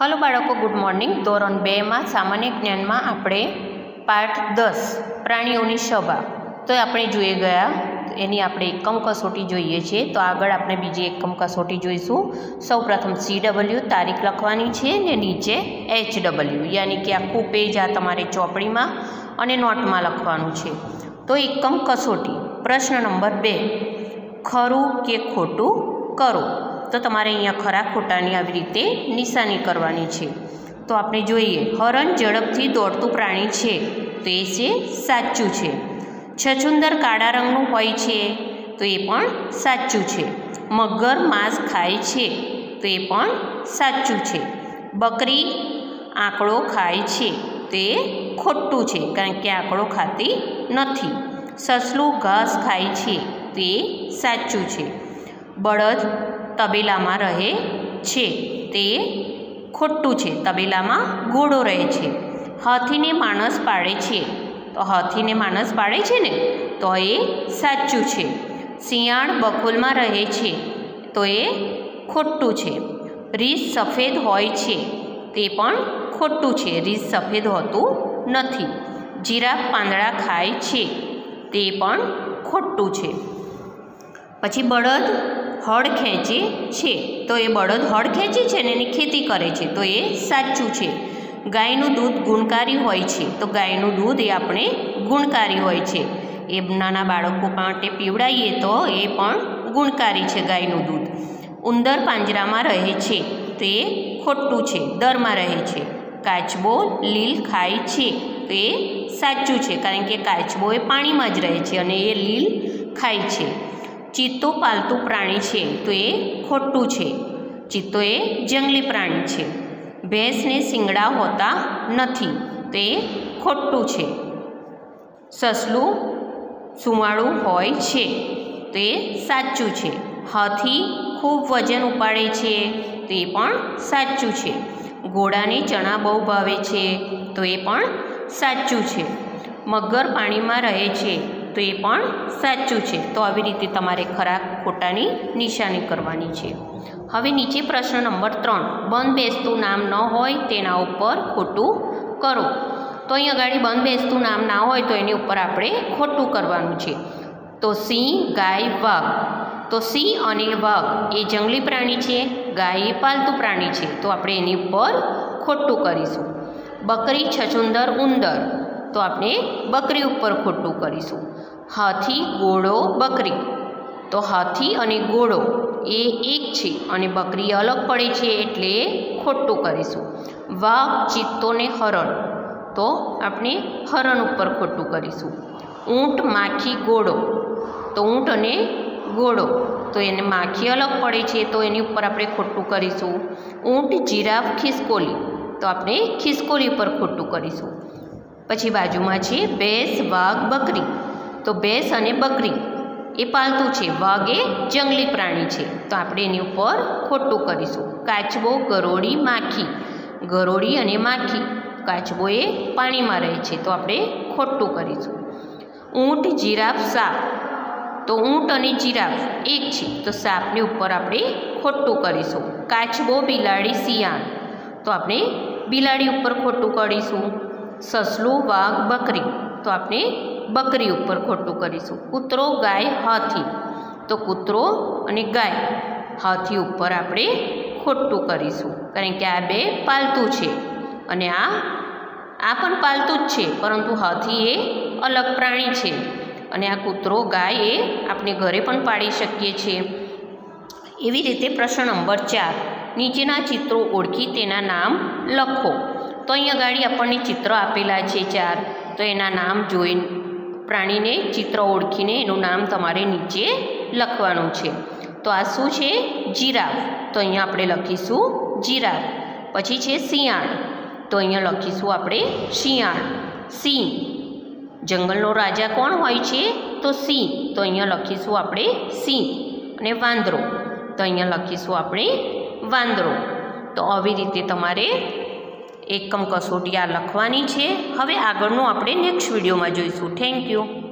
Hello બાળકો, good morning. ધોરણ બેમાં સામાન્ય જ્ઞાનમાં આપણે પાઠ દસ, પ્રાણીઓની સભા. તો આપણે જોઈ ગયા. એની આપણે એકમ કસોટી જોઈએ છીએ તો આગળ આપણે બીજી એકમ કસોટી જોઈશું. સૌપ્રથમ સી ડબલ્યુ તારીખ લખવાની છે ને નીચે એચ ડબલ્યુ યાની કે આખું પેજ આ તમારે ચોપડીમાં અને નોટમાં લખવાનું છે. તો એકમ કસોટી પ્રશ્ન નંબર બે, ખરું કે ખોટું કરો? તો તમારે અહીંયા ખરા ખોટાની આવી રીતે નિશાની કરવાની છે. તો આપણે જોઈએ, હરણ ઝડપથી દોડતું પ્રાણી છે. તો એ છે સાચું છે. છછુંદર કાળા રંગનું હોય છે. તો એ પણ સાચું છે. મગર માંસ ખાય છે. તો એ પણ સાચું છે. બકરી આંકડો ખાય છે. તે ખોટું છે, કારણ કે આંકડો ખાતી નથી. સસલું ઘાસ ખાય છે. તે સાચું છે. બળદ તબેલામાં રહે છે. તે ખોટું છે. તબેલામાં ઘોડો રહે છે. હાથીને માણસ પાડે છે. તો હાથીને માણસ પાડે છે ને? તો એ સાચું છે. શિયાળ બખોલમાં રહે છે. તો એ ખોટું છે. રીસ સફેદ હોય છે. તે પણ ખોટું છે. રીસ સફેદ હોતું નથી. જીરાફ પાંદડા ખાય છે. તે પણ ખોટું છે. પછી બળદ હળ ખેંચે છે. તો એ બળદ હળ ખેંચે છે ને એની ખેતી કરે છે. તો એ સાચું છે. ગાયનું દૂધ ગુણકારી હોય છે. તો ગાયનું દૂધ એ આપણે ગુણકારી હોય છે. એ નાના બાળકો માટે પીવડાવીએ તો એ પણ ગુણકારી છે ગાયનું દૂધ. ઉંદર પાંજરામાં રહે છે. તો એ ખોટું છે. દરમાં રહે છે. કાચબો લીલ ખાય છે. તો એ સાચું છે. કારણ કે કાચબો એ પાણીમાં જ રહે છે અને એ લીલ ખાય છે. ચિત્તો પાલતું પ્રાણી છે, તો એ ખોટું છે. ચિત્તો એ જંગલી પ્રાણી છે. ભેંસને શિંગડા હોતા નથી, તો એ ખોટું છે. સસલું સુમાળું હોય છે, તો એ સાચું છે. હાથી ખૂબ વજન ઉપાડે છે, તો એ પણ સાચું છે. ઘોડાને ચણા બહુ ભાવે છે, તો એ પણ સાચું છે. મગર પાણીમાં રહે છે તો એ પણ સાચું છે. તો આવી રીતે તમારે ખરા ખોટાની નિશાની કરવાની છે. હવે નીચે પ્રશ્ન નંબર ત્રણ. બંધ બેસતું નામ ન હોય તેના ઉપર ખોટું કરો. તો અહીં આગળ બંધ બેસતું નામ ના હોય તો એની ઉપર આપણે ખોટું કરવાનું છે. તો સિંહ, ગાય, વાઘ. તો સિંહ અને વાઘ એ જંગલી પ્રાણી છે, ગાય એ પાલતુ પ્રાણી છે. તો આપણે એની ઉપર ખોટું કરીશું. બકરી છછુંદર ઉંદર. તો આપણે બકરી ઉપર ખોટું કરીશું. હાથી, ઘોડો, બકરી. તો હાથી અને ઘોડો એ એક છે અને બકરી અલગ પડે છે એટલે ખોટું કરીશું. વાઘ ચિત્તો ને હરણ. તો આપણે હરણ ઉપર ખોટું કરીશું. ઊંટ, માખી, ઘોડો. તો ઊંટ અને ઘોડો. તો એને માખી અલગ પડે છે તો એની ઉપર આપણે ખોટું કરીશું. ઊંટ, જીરાફ, ખિસકોલી. તો આપણે ખિસકોલી ઉપર ખોટું કરીશું. પછી બાજુમાં છે ભેંસ, વાઘ, બકરી. તો ભેંસ અને બકરી, એ પાલતું છે. વાઘ એ જંગલી પ્રાણી છે. તો આપણે એની ઉપર ખોટું કરીશું. કાચબો, ગરોળી, માખી. ગરોળી અને માખી કાચબો એ પાણીમાં રહે છે. તો આપણે ખોટું કરીશું. ઊંટ, જીરાફ, સાપ. તો ઊંટ અને જીરાફ એક છે. તો સાપની ઉપર આપણે ખોટું કરીશું. કાચબો, બિલાડી, શિયાળ. તો આપણે બિલાડી ઉપર ખોટું કરીશું. સસલું, વાઘ, બકરી. તો આપણે બકરી ઉપર ખોટું કરીશું. કૂતરો, ગાય, હાથી. તો કૂતરો અને ગાય. હાથી ઉપર આપણે ખોટું કરીશું. કારણ કે આ બે પાલતું છે. અને આ આ પણ પાલતું જ છે. પરંતુ હાથી એ અલગ પ્રાણી છે. અને આ કૂતરો, ગાય એ આપણે ઘરે પણ પાડી શકીએ છીએ. એવી રીતે પ્રશ્ન નંબર ચાર. નીચેના ચિત્રો ઓળખી તેના નામ લખો. તો અહીંયા ગાડી આપણને ચિત્ર આપેલા છે ચાર. તો એના નામ જોઈ પ્રાણીને ચિત્ર ઓળખીને એનું નામ તમારે નીચે લખવાનું છે. તો આ શું છે? જીરાફ. તો અહીંયા આપણે લખીશું જીરાફ. પછી છે શિયાળ. તો અહીંયા લખીશું આપણે શિયાળ. સિંહ. જંગલનો રાજા કોણ હોય છે? તો સિંહ. તો અહીંયા લખીશું આપણે સિંહ. અને વાંદરો. તો અહીંયા લખીશું આપણે વાંદરો. તો આવી રીતે તમારે એકમ કસોટી આ લખવાની છે. હવે આગળનું આપણે નેક્સ્ટ વિડીયોમાં જોઈશું. Thank you